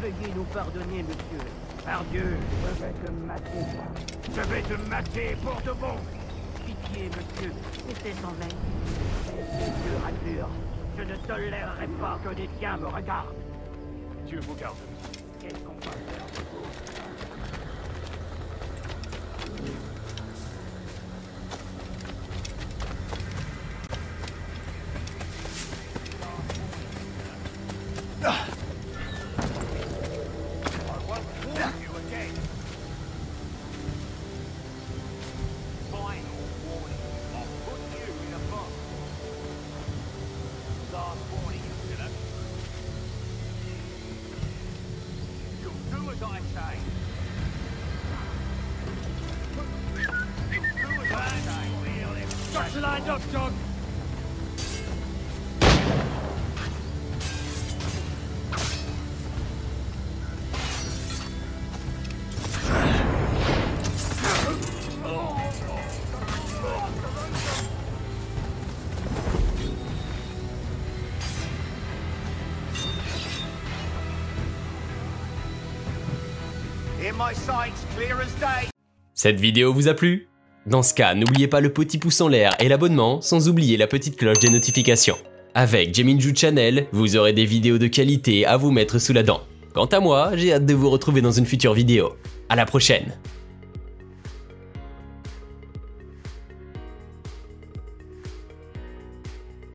Veuillez nous pardonner, monsieur. Par Dieu, je vais te mater. Je vais te mater pour de bon. Pitié, monsieur, c'était sans veille. Dieu rassure, je ne tolérerai pas que des tiens me regardent. Dieu vous garde. Qu'est-ce qu'on va faire? I Got your lined up, dog. Cette vidéo vous a plu? Dans ce cas, n'oubliez pas le petit pouce en l'air et l'abonnement, sans oublier la petite cloche des notifications. Avec Jeminju Channel, vous aurez des vidéos de qualité à vous mettre sous la dent. Quant à moi, j'ai hâte de vous retrouver dans une future vidéo. À la prochaine